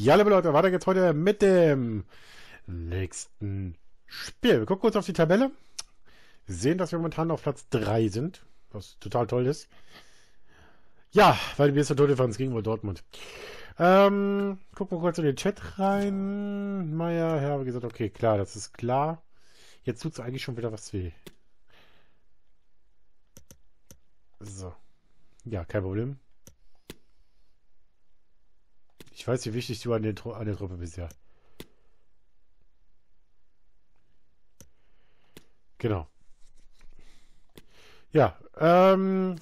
Ja, liebe Leute, weiter geht's heute mit dem nächsten Spiel. Wir gucken kurz auf die Tabelle. Sehen, dass wir momentan auf Platz 3 sind, was total toll ist. Ja, weil wir ist der Tordifferenz gegen wohl Dortmund. Ähm, gucken wir kurz in den Chat rein. Meier, ja, wie gesagt, okay, klar, das ist klar. Jetzt tut's eigentlich schon wieder was weh. So. Ja, kein Problem. Ich weiß, wie wichtig du an, den, an der Truppe bist, ja. Genau. Ja, ähm,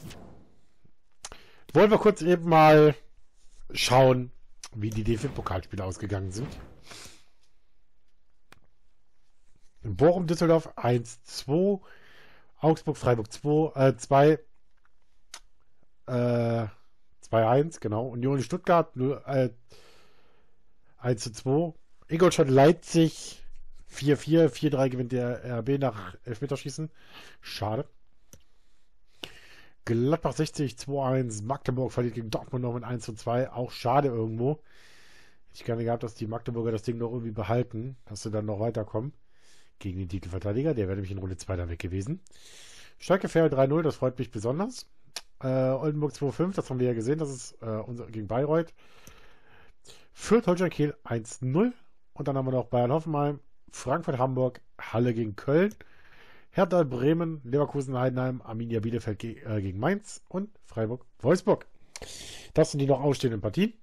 wollen wir kurz eben mal schauen, wie die DFB-Pokalspiele ausgegangen sind. Bochum, Düsseldorf 1-2, Augsburg, Freiburg 2, äh, 2, äh, 2-1, genau. Union Stuttgart 0, äh, 1-2. Ingolstadt Leipzig 4-4. 4-3 gewinnt der RB nach Elfmeterschießen. Schade. Gladbach 60 2-1. Magdeburg verliert gegen Dortmund noch mit 1-2. Auch schade irgendwo. Ich gerne gehabt, dass die Magdeburger das Ding noch irgendwie behalten, dass sie dann noch weiterkommen gegen den Titelverteidiger. Der wäre nämlich in Runde 2 da weg gewesen. Schalke Fair 3-0, das freut mich besonders. Äh, Oldenburg 2-5, das haben wir ja gesehen, das ist äh, unser, gegen Bayreuth. Fürth Holstein Kiel 1-0. Und dann haben wir noch Bayern Hoffenheim, Frankfurt Hamburg, Halle gegen Köln, Hertha Bremen, Leverkusen Heidenheim, Arminia Bielefeld ge äh, gegen Mainz und Freiburg Wolfsburg. Das sind die noch ausstehenden Partien.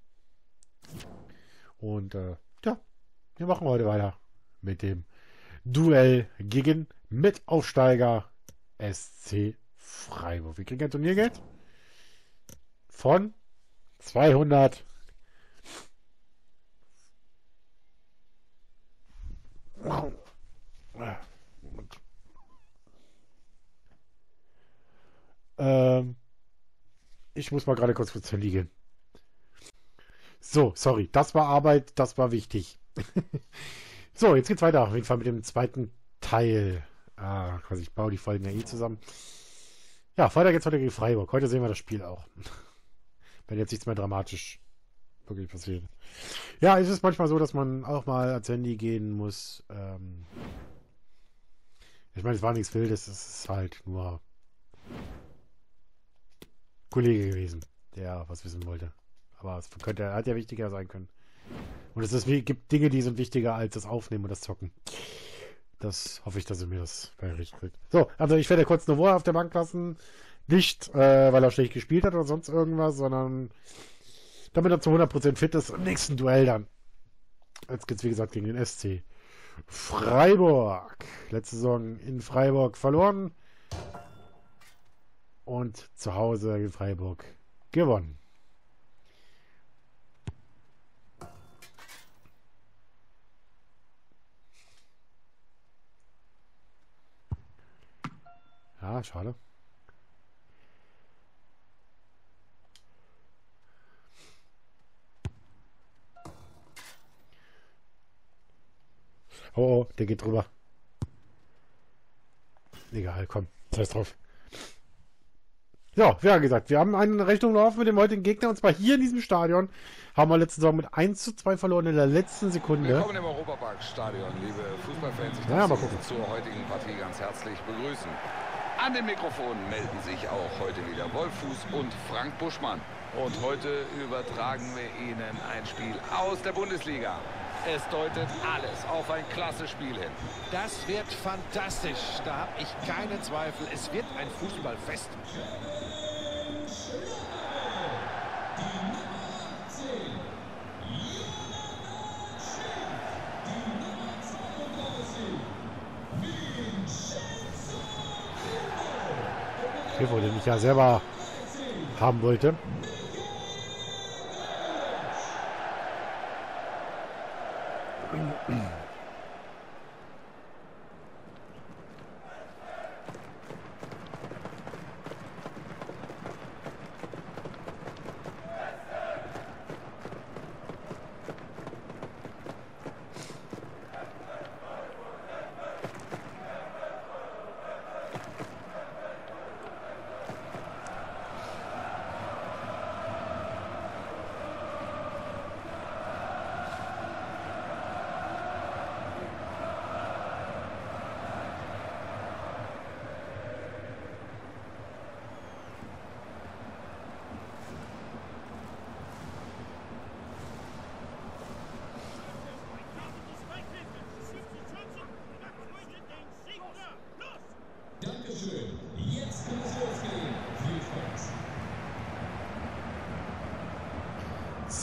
Und äh, ja, wir machen heute weiter mit dem Duell gegen Mitaufsteiger SC Freiburg. Wir kriegen ein Turniergeld von 200 ähm, ich muss mal gerade kurz kurz liegen. So, sorry, das war Arbeit, das war wichtig. so, jetzt geht's weiter. Auf jeden Fall mit dem zweiten Teil. Ah, quasi, ich baue die Folgen ja eh zusammen. Ja, weiter geht's heute gegen Freiburg. Heute sehen wir das Spiel auch. Wenn jetzt nichts mehr dramatisch wirklich passiert. Ja, es ist manchmal so, dass man auch mal ans Handy gehen muss. Ähm ich meine, es war nichts Wildes, es ist halt nur Kollege gewesen, der was wissen wollte. Aber es könnte, hat ja wichtiger sein können. Und es ist, gibt Dinge, die sind wichtiger als das Aufnehmen und das Zocken. Das hoffe ich, dass er mir das richtig kriegt. So, also ich werde kurz Novoa auf der Bank lassen. Nicht, äh, weil er schlecht gespielt hat oder sonst irgendwas, sondern damit er zu 100% fit ist im nächsten Duell dann. Jetzt geht's wie gesagt gegen den SC. Freiburg. Letzte Saison in Freiburg verloren. Und zu Hause in Freiburg gewonnen. Ja, schade. Oh, oh, der geht drüber. Egal, komm, scheiß drauf. Ja, wie gesagt, wir haben eine Rechnung laufen mit dem heutigen Gegner und zwar hier in diesem Stadion. Haben wir letzte Saison mit 1 zu 2 verloren in der letzten Sekunde. Willkommen im Europapark-Stadion, liebe Fußballfans. Ich darf ja, mal gucken. Sie zur heutigen Partie ganz herzlich begrüßen. An den Mikrofonen melden sich auch heute wieder Wolfuß und Frank Buschmann. Und heute übertragen wir Ihnen ein Spiel aus der Bundesliga. Es deutet alles auf ein klasse Spiel hin. Das wird fantastisch. Da habe ich keine Zweifel. Es wird ein Fußballfest. Griffo, den ich ja selber haben wollte.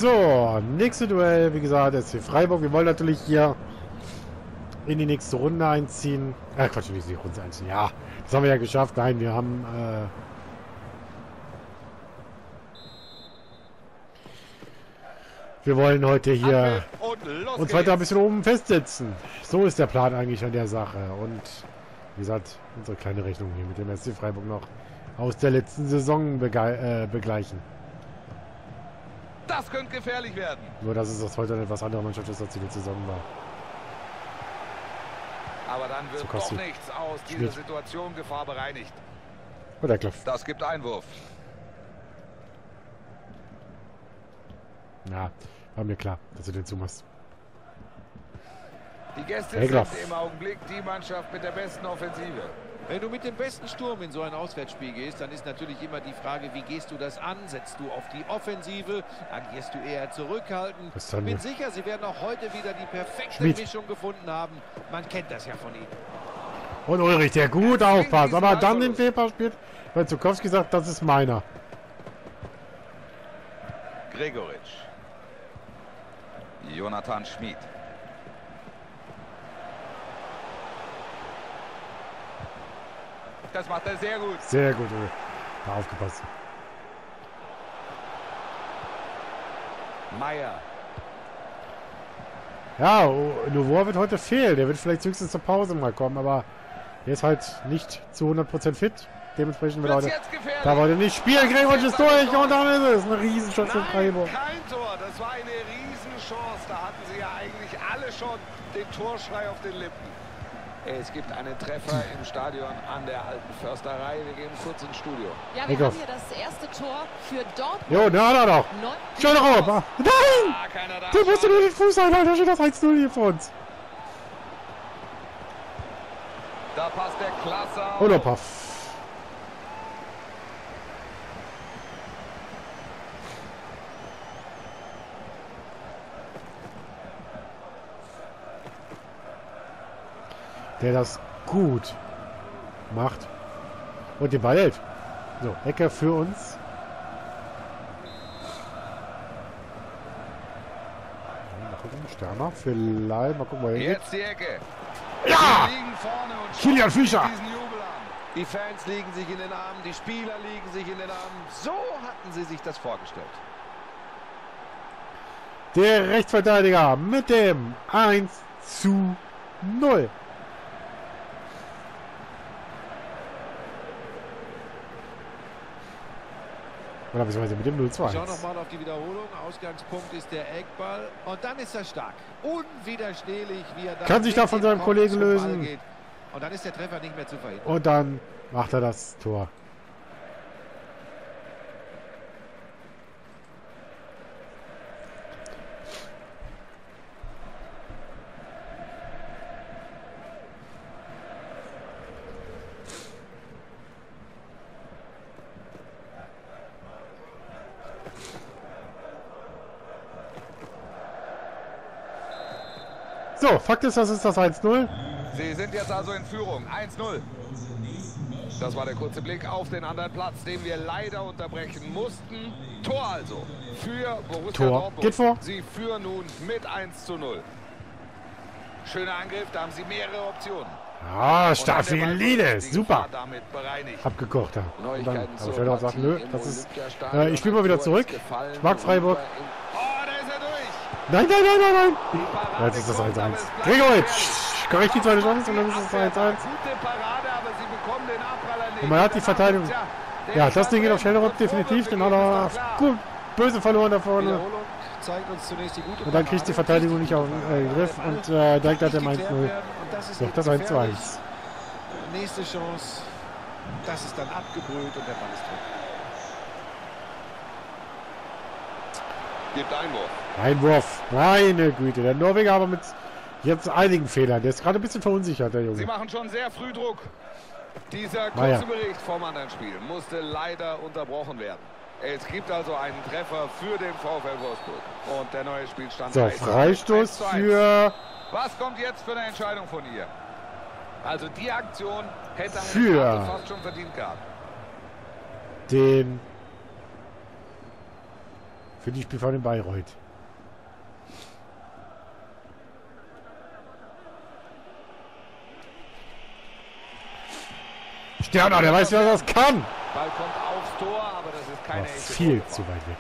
So, nächste Duell, wie gesagt, SC Freiburg. Wir wollen natürlich hier in die nächste Runde einziehen. Äh, Quatsch, nicht die Runde einziehen. Ja, das haben wir ja geschafft. Nein, wir haben äh, Wir wollen heute hier uns weiter ein bisschen oben festsetzen. So ist der Plan eigentlich an der Sache. Und wie gesagt, unsere kleine Rechnung hier mit dem SC Freiburg noch aus der letzten Saison äh, begleichen. Das könnte gefährlich werden. Nur, dass es aus heute eine etwas andere Mannschaft ist, als die letzte Saison war. Aber dann wird doch nichts aus dieser Schmidt. Situation Gefahr bereinigt. Oder Klopf. Das gibt Einwurf. Ja, war mir klar, dass du den zumachst. Die Gäste hey, sind im Augenblick die Mannschaft mit der besten Offensive. Wenn du mit dem besten Sturm in so ein Auswärtsspiel gehst, dann ist natürlich immer die Frage, wie gehst du das an? Setzt du auf die Offensive? Agierst du eher zurückhaltend? Ich bin sicher, sie werden auch heute wieder die perfekte Schmied. Mischung gefunden haben. Man kennt das ja von ihnen. Und Ulrich, der gut aufpasst, aber dann den Fehler spielt, weil Zukowski sagt, das ist meiner. Gregoritsch. Jonathan Schmid. Das macht er sehr gut. Sehr gut, da aufgepasst. Meier. Ja, Novoa wird heute fehlen. Der wird vielleicht höchstens zur Pause mal kommen, aber er ist halt nicht zu 100% fit. Dementsprechend wird heute, da wollte nicht spielen. Gregor ist durch und dann ist es. Eine Riesenchance für Freiburg. Kein Tor, das war eine Riesenchance. Da hatten sie ja eigentlich alle schon den Torschrei auf den Lippen. Es gibt einen Treffer im Stadion an der alten Försterei. Wir gehen kurz ins Studio. Ja, wir haben hier das erste Tor für Dortmund. Jo, na, na, doch. Schau doch auf. Nein! Ah, du musst nur den Fuß einhalten. Da steht das 1-0 hier vor uns. Da passt der Klasse. Oder Paff. Der das gut macht und den Ball hält. So, Ecke für uns. Mal gucken, Sterner, vielleicht, mal gucken, wo er Jetzt die Ecke. Ja! Kilian Fischer! Die Fans liegen sich in den Armen, die Spieler liegen sich in den Armen. So hatten sie sich das vorgestellt. Der Rechtsverteidiger mit dem 1 zu 0. Oder beziehungsweise mit dem 0-2. Schau nochmal auf die Wiederholung. Ausgangspunkt ist der Eckball. Und dann ist er stark. Unwiderstehlich, wie er da Kann sich da von seinem Kollegen lösen. Und dann ist der Treffer nicht mehr zu verhindern. Und dann macht er das Tor. So, Fakt ist, das ist das 1-0. Sie sind jetzt also in Führung. 1-0. Das war der kurze Blick auf den anderen Platz, den wir leider unterbrechen mussten. Tor also für Borussia Tor. Dortmund. Geht vor. Sie führen nun mit 1 zu 0. Schöner Angriff, da haben sie mehrere Optionen. Ah, Staphylides, super. Abgekocht. Ja. Und dann, aber Felder sagt, nö, das ist, äh, ich spiele mal wieder zurück. Ich mag Freiburg. Nein, nein, nein, nein, nein. Jetzt ist das 1-1. Gregoritsch. Korrekt die zweite Chance und dann ist es 1-1. Und man hat die Verteidigung. Ja, das Ding geht auf Schnellrot definitiv. Den hat er gut, böse verloren da vorne. Und dann kriegt die Verteidigung nicht auf den äh, Griff und äh, direkt hat er 1-0. Doch, das 1 1. Nächste Chance. Das ist dann abgebrüht und der Ball ist drin. Gibt Einwurf. Einwurf. Meine Güte. Der Norweger aber mit jetzt einigen Fehlern. Der ist gerade ein bisschen verunsichert, der Junge. Sie machen schon sehr früh Druck. Dieser kurze Meier. Bericht vom anderen Spiel musste leider unterbrochen werden. Es gibt also einen Treffer für den VfL Wolfsburg. Und der neue Spielstand So, Freistoß für... Was kommt jetzt für eine Entscheidung von ihr? Also die Aktion hätte eine für fast schon verdient gehabt. Den Für die Spielfahrt in Bayreuth. Sterner, der weiß, wer das kann. Ball kommt aufs Tor, aber das ist keine viel zu weit weg.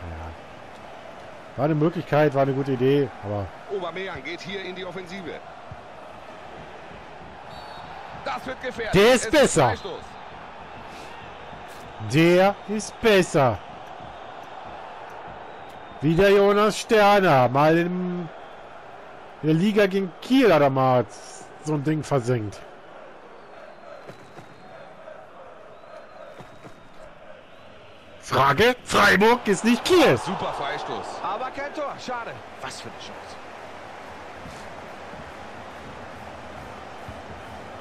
Ja. War eine Möglichkeit, war eine gute Idee, aber... Aubameyang geht hier in die Offensive. Das wird gefährlich. Der ist es besser. Der ist besser. Wieder Jonas Sterner. Mal in der Liga gegen Kiel hat er mal so ein Ding versenkt. Frage, Freiburg ist nicht Kiel. Super Freistoß. Aber kein Tor. Schade. Was für eine Chance.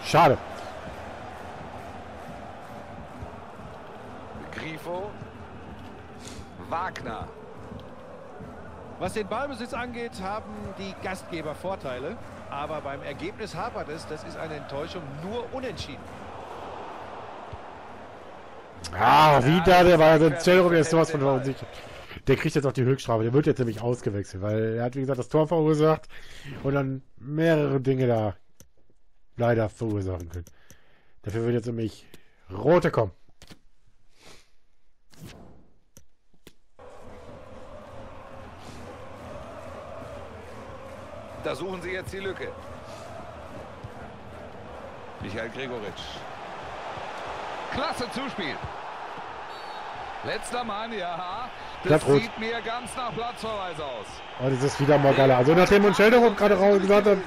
Schade. Grifo. Wagner. Was den Ballbesitz angeht, haben die Gastgeber Vorteile. Aber beim Ergebnis hapert es. Das ist eine Enttäuschung. Nur unentschieden. Ah, wieder, der war der Zellrum, der ist sowas von verunsichert. Der kriegt jetzt auch die Höchststrafe. Der wird jetzt nämlich ausgewechselt, weil er hat, wie gesagt, das Tor verursacht und dann mehrere Dinge da leider verursachen können. Dafür wird jetzt nämlich Rote kommen. Da suchen sie jetzt die Lücke. Michael Gregoritsch. Klasse Zuspiel. Letzter Mann, ja. Das Glatt sieht mir ganz nach Platzverweis aus. Oh, das ist wieder Morgalla. Also nachdem Monschelderup gerade gesagt hat,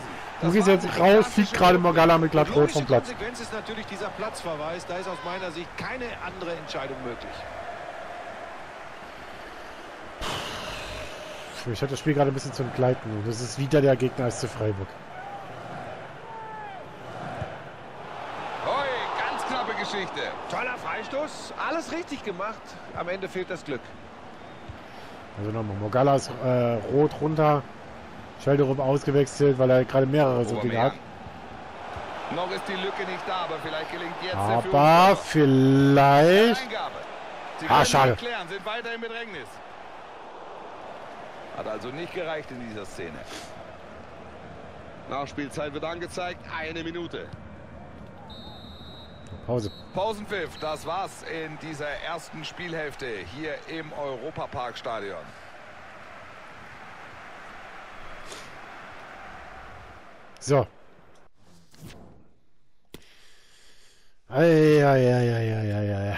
du gehst jetzt raus, fliegt gerade Morgalla mit glatt rot vom Platz. Die Konsequenz ist natürlich dieser Platzverweis. Da ist aus meiner Sicht keine andere Entscheidung möglich. Ich hatte das Spiel gerade ein bisschen zu entgleiten. Das ist wieder der Gegner als zu Freiburg. Geschichte. Toller Freistoß, alles richtig gemacht. Am Ende fehlt das Glück. Also nochmal, Mogala ist äh, rot runter. Schelderup ausgewechselt, weil er gerade mehrere so Dinge hat. Noch ist die Lücke nicht da, aber vielleicht gelingt jetzt Aber vielleicht... Sie ah, schade. Klären, sind weiter im Bedrängnis. Hat also nicht gereicht in dieser Szene. Nachspielzeit wird angezeigt, eine Minute. Pause. Pausenpfiff, das war's in dieser ersten Spielhälfte hier im Europaparkstadion. So. Eieieiei.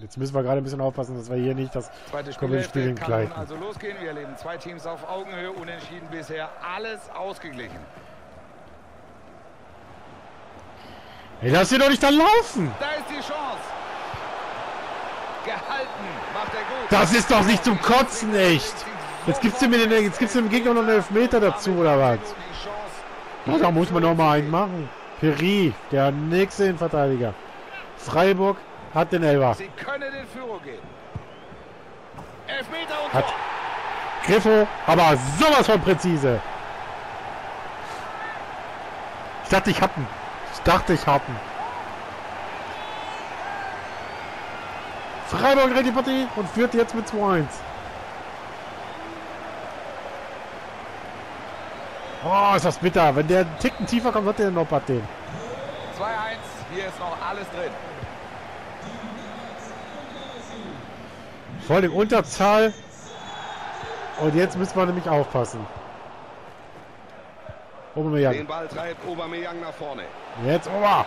Jetzt müssen wir gerade ein bisschen aufpassen, dass wir hier nicht das Zweite Spiel kann also losgehen. Wir erleben zwei Teams auf Augenhöhe, unentschieden bisher, alles ausgeglichen. Ey, lass ihn doch nicht da laufen! Da ist die Chance! Gehalten! Macht er gut! Das ist doch nicht zum Kotzen, echt! Jetzt gibt's dem, jetzt gibt's dem Gegner noch einen Elfmeter dazu, oder was? Na, da muss man noch mal einen machen. Peri, der nächste Innenverteidiger. Freiburg hat den Elfer. Sie können in Führung gehen. Elfmeter und hat Griffo, aber sowas von präzise. Ich dachte, ich hab ihn dachte, ich ihn. Freiburg dreht die Partie und führt jetzt mit 2-1. Oh, ist das bitter. Wenn der einen Ticken tiefer kommt, hat der noch den. 2-1. Hier ist noch alles drin. Voll in Unterzahl. Und jetzt müssen wir nämlich aufpassen. Aubameyang. Den Ball treibt Aubameyang nach vorne. Jetzt Ober.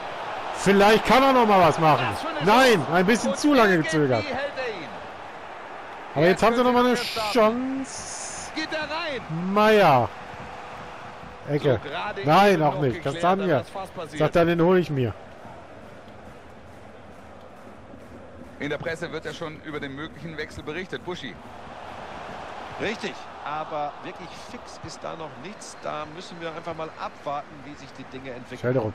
Vielleicht kann er noch mal was machen. Nein, ein bisschen zu lange gezögert. Aber jetzt haben sie noch mal eine Chance. Geht er rein? Meier. Ecke. Nein, auch nicht. Kastanje. Sagt er, den hole ich mir. In der Presse wird ja schon über den möglichen Wechsel berichtet. Buschi. Richtig, aber wirklich fix ist da noch nichts. Da müssen wir einfach mal abwarten, wie sich die Dinge entwickeln. Schelderup.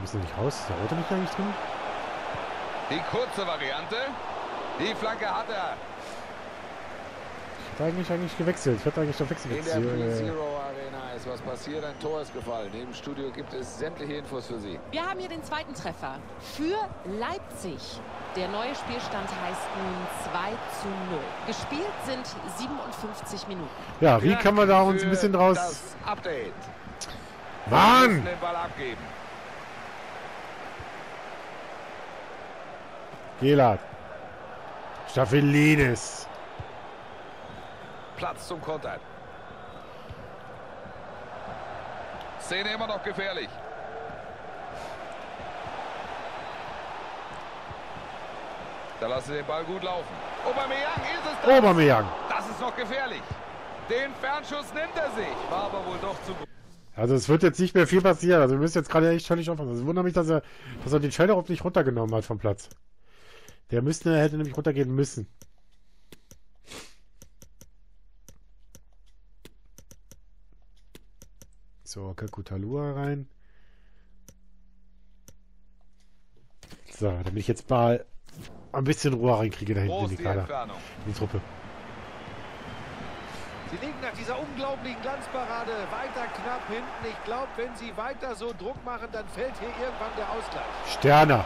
Müssen nicht raus? Ist der Rote nicht eigentlich drin? Die kurze Variante. Die Flanke hat er. Ich hätte eigentlich, eigentlich gewechselt. Ich hätte eigentlich schon Wechsel In der Zero Arena ist was passiert. Ein Tor ist gefallen. Im Studio gibt es sämtliche Infos für Sie. Wir haben hier den zweiten Treffer für Leipzig. Der neue Spielstand heißt nun 2 zu 0. Gespielt sind 57 Minuten. Ja, wie kann man da uns ein bisschen draus... Das Update. Mann! Den Ball abgeben. Platz zum Kontern. Szene immer noch gefährlich. Da lassen sie den Ball gut laufen. Aubameyang ist es das. Aubameyang. Das ist noch gefährlich. Den Fernschuss nimmt er sich. War aber wohl doch zu gut. Also es wird jetzt nicht mehr viel passieren. Also wir müssen jetzt gerade echt völlig aufpassen. Es wundert mich, dass er, dass er den Schellerup nicht runtergenommen hat vom Platz. Der müsste, hätte nämlich runtergehen müssen. So, Kakutalua rein. So, damit ich jetzt mal ein bisschen Ruhe reinkriege da hinten in die Kader. In die Truppe. Sie liegen nach dieser unglaublichen Glanzparade weiter knapp hinten. Ich glaube, wenn sie weiter so Druck machen, dann fällt hier irgendwann der Ausgleich. Sterner.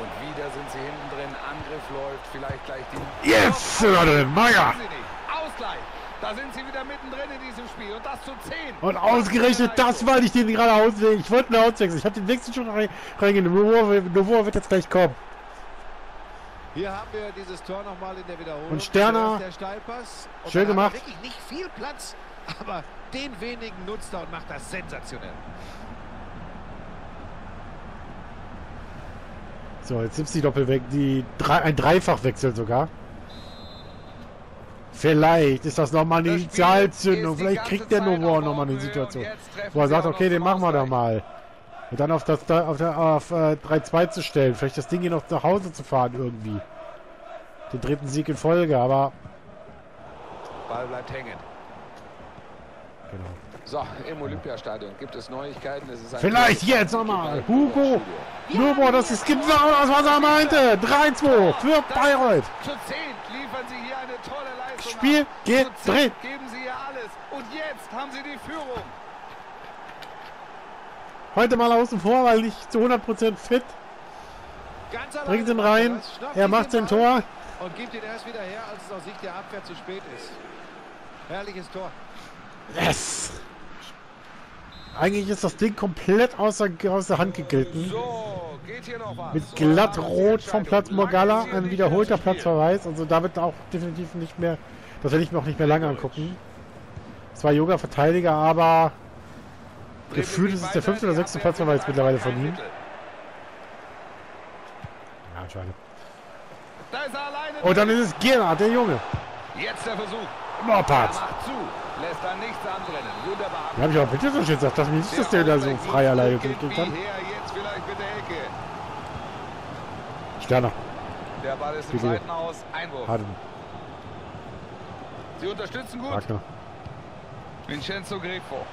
Und wieder sind sie hinten drin. Angriff läuft. Vielleicht gleich die... Jetzt yes, drin. Da sind sie wieder mittendrin in diesem Spiel. Und das zu 10. Und ausgerechnet das, weil ich den gerade auslege. Ich wollte ihn auswechseln. Ich habe den Wechsel schon reingenommen. Novoa wird jetzt gleich kommen. Hier haben wir dieses Tor nochmal in der Wiederholung. Und Sterner. Und Schön gemacht. Wirklich nicht viel Platz, aber den wenigen nutzt er und macht das sensationell. So, jetzt nimmst du die Doppelweg, die ein Dreifachwechsel sogar. Vielleicht ist das nochmal eine Initialzündung. Vielleicht kriegt der Novo nochmal eine Situation, wo er sagt, okay, den machen wir doch mal. Und dann auf das auf, auf äh, 3-2 zu stellen. Vielleicht das Ding hier noch nach Hause zu fahren irgendwie. Den dritten Sieg in Folge, aber. Ball bleibt hängen. Genau. So, im Olympiastadion gibt es Neuigkeiten. Es Vielleicht jetzt nochmal. Hugo. Novo, das ist genau das, was er meinte. 3-2 für Bayreuth. Zu 10 liefern sie hier eine tolle Leistung. Spiel gedreht. Geben sie hier alles. Und jetzt haben sie die Führung. Heute mal außen vor, weil nicht zu 100% fit. Bringt ihn rein. Er macht sein Tor. Und gibt ihn erst wieder her, als es aus Sicht der Abwehr zu spät ist. Herrliches Tor. Yes! Eigentlich ist das Ding komplett außer, aus der Hand geglitten. So. Mit glatt rot vom Platz Morgalla, ein wiederholter Platzverweis. Also da wird auch definitiv nicht mehr, das werde ich mir auch nicht mehr lange angucken. Zwei Yoga-Verteidiger, aber gefühlt ist es der fünfte oder sechste Platzverweis mittlerweile von ihm. Ja, schade. Und dann ist es Gerard, der Junge. Jetzt der Versuch. Moppat. Lässt da nichts anbrennen. Wunderbar. Da habe ich auch bitte so schön gesagt, dass mir nicht, dass der da so frei alleine kriegt. Jetzt vielleicht mit der Ecke. Sterner. Der Ball ist im zweiten Aus. Einwurf. Harden. Sie unterstützen gut. Wagner. Vincenzo Grifo.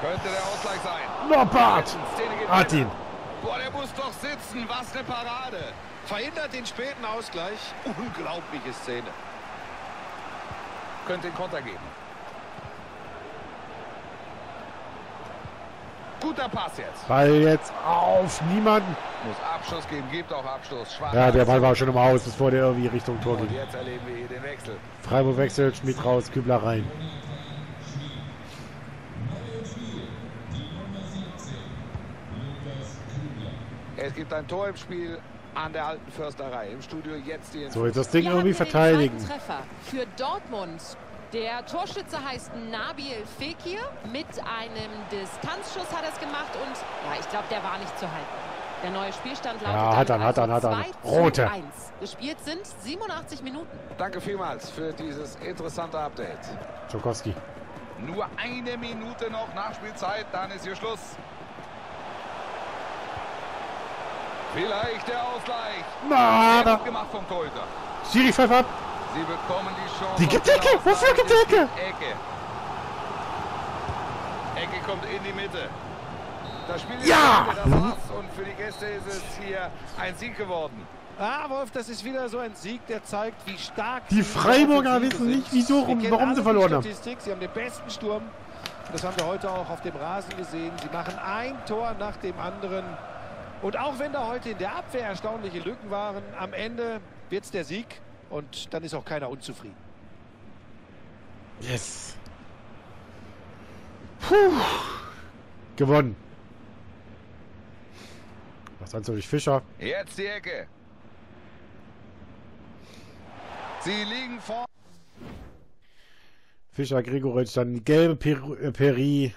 Könnte der Ausgleich sein. Norbert! Hat ihn. Boah, der muss doch sitzen. Was eine Parade. Verhindert den späten Ausgleich. Unglaubliche Szene könnte den Konter geben. Guter Pass jetzt. Ball jetzt auf niemanden. Muss Abschluss geben, gibt auch Abschluss. Schwach ja, der Ball war schon im Haus, bevor der irgendwie Richtung Tor ging. Und jetzt erleben wir hier den Wechsel. Freiburg wechselt, Schmidt raus, Kübler rein. Es gibt ein Tor im Spiel an der alten Försterei. Im Studio jetzt die So, jetzt das Ding Wir irgendwie verteidigen. Treffer für Dortmund. Der Torschütze heißt Nabil Fekir. Mit einem Distanzschuss hat er es gemacht und ja, ich glaube, der war nicht zu halten. Der neue Spielstand lautet ja, hat er, hat er, hat er. Rote. 1. Gespielt sind 87 Minuten. Danke vielmals für dieses interessante Update. Czokowski. Nur eine Minute noch Nachspielzeit, dann ist hier Schluss. Vielleicht der Ausgleich. Na, gemacht vom Torhüter. Siri pfeif ab. Sie bekommen die Chance. Die gibt Ecke. Wofür gibt Ecke? Ecke. Ecke kommt in die Mitte. Das Spiel ist ja. das war's. Und für die Gäste ist es hier ein Sieg geworden. Ah, Wolf, das ist wieder so ein Sieg, der zeigt, wie stark die Freiburger wissen nicht, wieso, warum sie verloren haben. Sie haben den besten Sturm Das haben wir heute auch auf dem Rasen gesehen. Sie machen ein Tor nach dem anderen. Und auch wenn da heute in der Abwehr erstaunliche Lücken waren, am Ende wird es der Sieg und dann ist auch keiner unzufrieden. Yes. Puh. Gewonnen. Was sonst durch Fischer? Jetzt die Ecke. Sie liegen vor. Fischer, Gregoritsch, dann die gelbe per äh, Peri.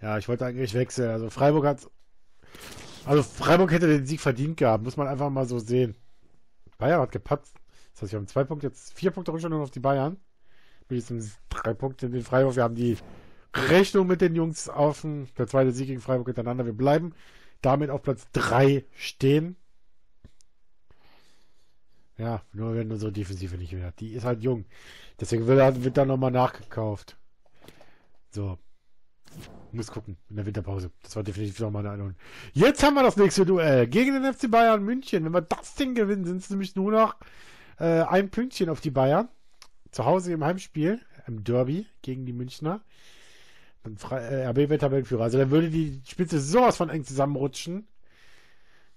Ja, ich wollte eigentlich wechseln. Also Freiburg hat. Also Freiburg hätte den Sieg verdient gehabt, muss man einfach mal so sehen. Bayern hat gepatzt. Das heißt, wir haben zwei Punkte, jetzt vier Punkte Rückstand auf die Bayern. Mindestens drei Punkte in den Freiburg. Wir haben die Rechnung mit den Jungs offen. Der zweite Sieg gegen Freiburg hintereinander. Wir bleiben damit auf Platz 3 stehen. Ja, nur wenn unsere Defensive nicht mehr hat. Die ist halt jung. Deswegen wird, da nochmal nachgekauft. So. Muss gucken in der Winterpause. Das war definitiv nochmal eine Einladung. Jetzt haben wir das nächste Duell gegen den FC Bayern München. Wenn wir das Ding gewinnen, sind es nämlich nur noch äh, ein Pünktchen auf die Bayern. Zu Hause im Heimspiel, im Derby gegen die Münchner. Dann äh, RB wird Tabellenführer. Also dann würde die Spitze sowas von eng zusammenrutschen.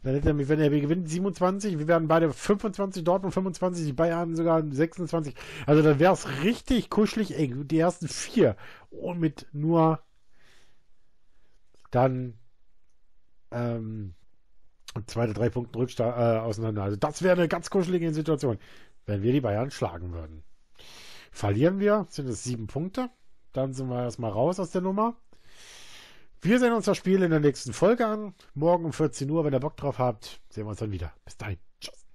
Dann hätte er, wenn er gewinnt, 27, wir werden beide 25, Dortmund 25, die Bayern sogar 26. Also dann wäre es richtig kuschelig eng. Die ersten vier. Und mit nur dann ähm, zwei oder drei Punkten Rückstand äh, auseinander. Also das wäre eine ganz kuschelige Situation, wenn wir die Bayern schlagen würden. Verlieren wir, sind es sieben Punkte. Dann sind wir erstmal raus aus der Nummer. Wir sehen uns das Spiel in der nächsten Folge an. Morgen um 14 Uhr, wenn ihr Bock drauf habt, sehen wir uns dann wieder. Bis dahin. Tschüss.